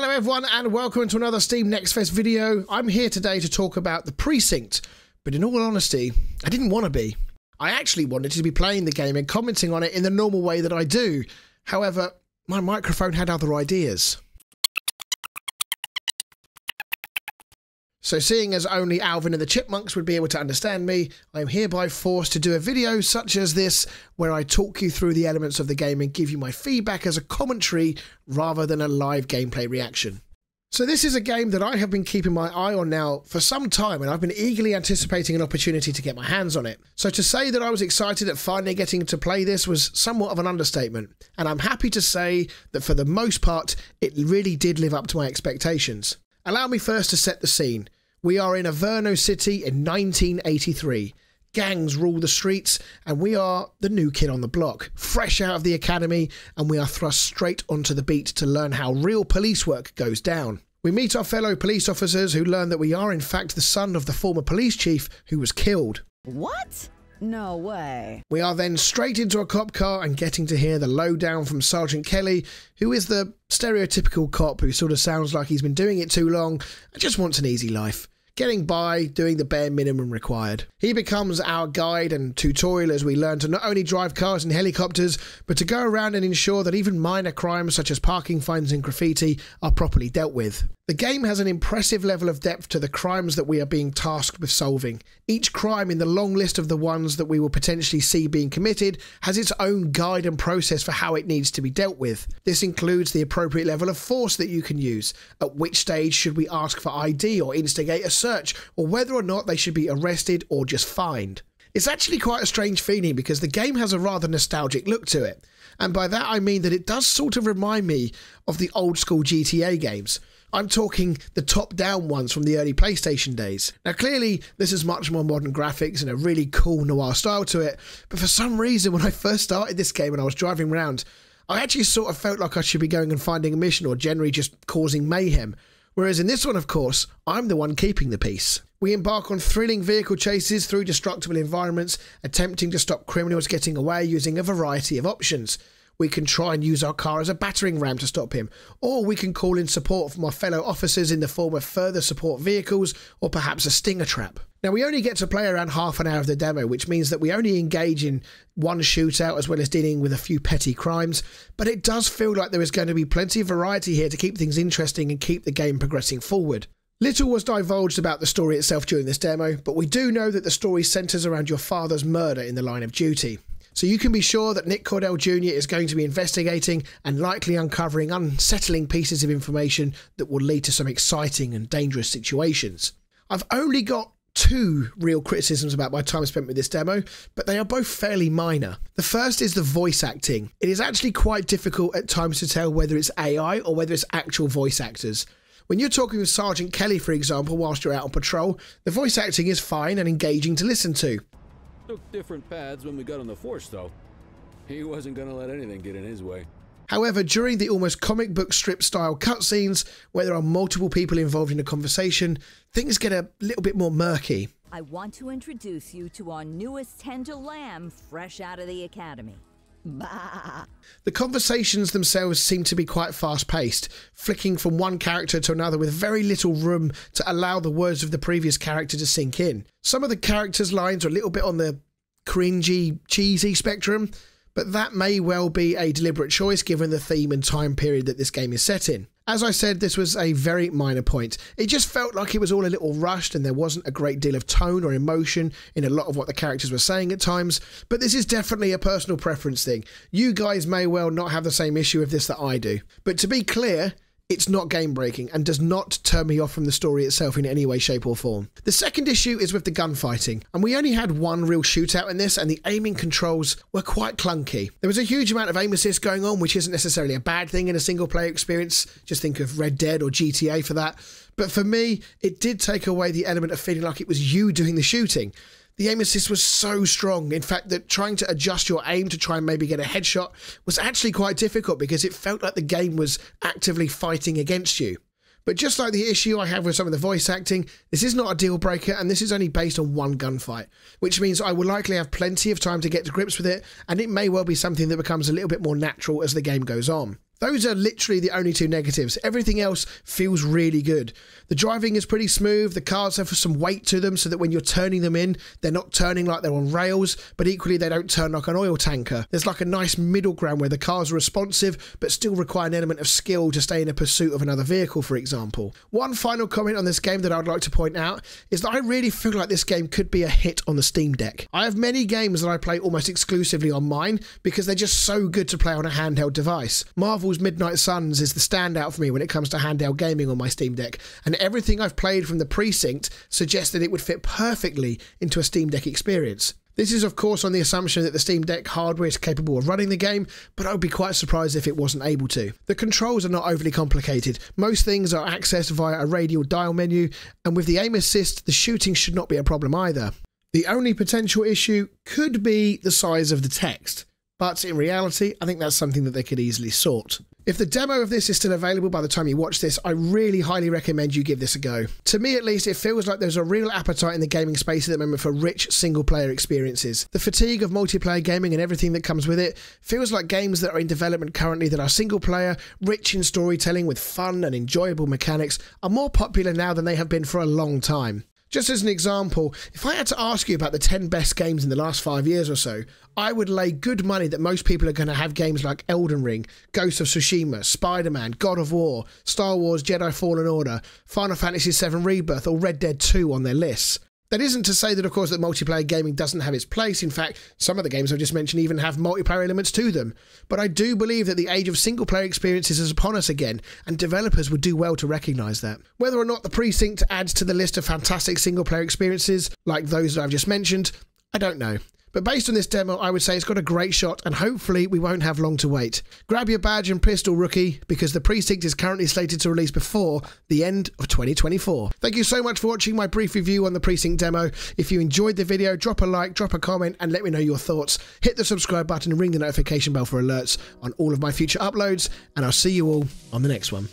Hello everyone and welcome to another Steam Next Fest video. I'm here today to talk about The Precinct, but in all honesty, I didn't want to be. I actually wanted to be playing the game and commenting on it in the normal way that I do. However, my microphone had other ideas. So seeing as only Alvin and the Chipmunks would be able to understand me, I am hereby forced to do a video such as this where I talk you through the elements of the game and give you my feedback as a commentary rather than a live gameplay reaction. So this is a game that I have been keeping my eye on now for some time and I've been eagerly anticipating an opportunity to get my hands on it. So to say that I was excited at finally getting to play this was somewhat of an understatement and I'm happy to say that for the most part it really did live up to my expectations. Allow me first to set the scene. We are in Averno City in 1983. Gangs rule the streets, and we are the new kid on the block, fresh out of the academy, and we are thrust straight onto the beat to learn how real police work goes down. We meet our fellow police officers who learn that we are, in fact, the son of the former police chief who was killed. What? No way. We are then straight into a cop car and getting to hear the lowdown from Sergeant Kelly, who is the stereotypical cop who sort of sounds like he's been doing it too long and just wants an easy life getting by, doing the bare minimum required. He becomes our guide and tutorial as we learn to not only drive cars and helicopters, but to go around and ensure that even minor crimes such as parking fines and graffiti are properly dealt with. The game has an impressive level of depth to the crimes that we are being tasked with solving. Each crime in the long list of the ones that we will potentially see being committed has its own guide and process for how it needs to be dealt with. This includes the appropriate level of force that you can use, at which stage should we ask for ID or instigate a search, or whether or not they should be arrested or just fined. It's actually quite a strange feeling because the game has a rather nostalgic look to it. And by that I mean that it does sort of remind me of the old school GTA games. I'm talking the top down ones from the early PlayStation days. Now, clearly, this is much more modern graphics and a really cool noir style to it, but for some reason, when I first started this game and I was driving around, I actually sort of felt like I should be going and finding a mission or generally just causing mayhem. Whereas in this one, of course, I'm the one keeping the peace. We embark on thrilling vehicle chases through destructible environments, attempting to stop criminals getting away using a variety of options. We can try and use our car as a battering ram to stop him, or we can call in support from our fellow officers in the form of further support vehicles, or perhaps a stinger trap. Now, we only get to play around half an hour of the demo, which means that we only engage in one shootout as well as dealing with a few petty crimes, but it does feel like there is going to be plenty of variety here to keep things interesting and keep the game progressing forward. Little was divulged about the story itself during this demo, but we do know that the story centres around your father's murder in the line of duty. So you can be sure that Nick Cordell Jr. is going to be investigating and likely uncovering unsettling pieces of information that will lead to some exciting and dangerous situations. I've only got two real criticisms about my time spent with this demo, but they are both fairly minor. The first is the voice acting. It is actually quite difficult at times to tell whether it's AI or whether it's actual voice actors. When you're talking with Sergeant Kelly, for example, whilst you're out on patrol, the voice acting is fine and engaging to listen to. Took different paths when we got on the force, though. He wasn't gonna let anything get in his way. However, during the almost comic book strip style cutscenes, where there are multiple people involved in a conversation, things get a little bit more murky. I want to introduce you to our newest tender lamb fresh out of the academy. Bah. The conversations themselves seem to be quite fast paced, flicking from one character to another with very little room to allow the words of the previous character to sink in. Some of the characters' lines are a little bit on the cringy, cheesy spectrum, but that may well be a deliberate choice given the theme and time period that this game is set in. As I said, this was a very minor point. It just felt like it was all a little rushed and there wasn't a great deal of tone or emotion in a lot of what the characters were saying at times, but this is definitely a personal preference thing. You guys may well not have the same issue with this that I do. But to be clear, it's not game breaking and does not turn me off from the story itself in any way, shape, or form. The second issue is with the gunfighting, and we only had one real shootout in this, and the aiming controls were quite clunky. There was a huge amount of aim assist going on, which isn't necessarily a bad thing in a single player experience. Just think of Red Dead or GTA for that. But for me, it did take away the element of feeling like it was you doing the shooting the aim assist was so strong. In fact, that trying to adjust your aim to try and maybe get a headshot was actually quite difficult because it felt like the game was actively fighting against you. But just like the issue I have with some of the voice acting, this is not a deal breaker and this is only based on one gunfight, which means I will likely have plenty of time to get to grips with it and it may well be something that becomes a little bit more natural as the game goes on. Those are literally the only two negatives. Everything else feels really good. The driving is pretty smooth. The cars have some weight to them so that when you're turning them in, they're not turning like they're on rails, but equally they don't turn like an oil tanker. There's like a nice middle ground where the cars are responsive but still require an element of skill to stay in a pursuit of another vehicle, for example. One final comment on this game that I'd like to point out is that I really feel like this game could be a hit on the Steam Deck. I have many games that I play almost exclusively on mine because they're just so good to play on a handheld device. Midnight Suns is the standout for me when it comes to handheld gaming on my Steam Deck, and everything I've played from the precinct suggests that it would fit perfectly into a Steam Deck experience. This is, of course, on the assumption that the Steam Deck hardware is capable of running the game, but I would be quite surprised if it wasn't able to. The controls are not overly complicated. Most things are accessed via a radial dial menu, and with the aim assist, the shooting should not be a problem either. The only potential issue could be the size of the text, but in reality, I think that's something that they could easily sort. If the demo of this is still available by the time you watch this, I really highly recommend you give this a go. To me at least, it feels like there's a real appetite in the gaming space at the moment for rich single player experiences. The fatigue of multiplayer gaming and everything that comes with it feels like games that are in development currently that are single player, rich in storytelling with fun and enjoyable mechanics are more popular now than they have been for a long time. Just as an example, if I had to ask you about the 10 best games in the last five years or so, I would lay good money that most people are going to have games like Elden Ring, Ghost of Tsushima, Spider Man, God of War, Star Wars Jedi Fallen Order, Final Fantasy VII Rebirth, or Red Dead 2 on their lists. That isn't to say that, of course, that multiplayer gaming doesn't have its place. In fact, some of the games I've just mentioned even have multiplayer elements to them. But I do believe that the age of single player experiences is upon us again, and developers would do well to recognise that. Whether or not the Precinct adds to the list of fantastic single player experiences, like those that I've just mentioned, I don't know. But based on this demo, I would say it's got a great shot, and hopefully we won't have long to wait. Grab your badge and pistol, rookie, because the Precinct is currently slated to release before the end of 2024. Thank you so much for watching my brief review on the Precinct demo. If you enjoyed the video, drop a like, drop a comment, and let me know your thoughts. Hit the subscribe button and ring the notification bell for alerts on all of my future uploads, and I'll see you all on the next one.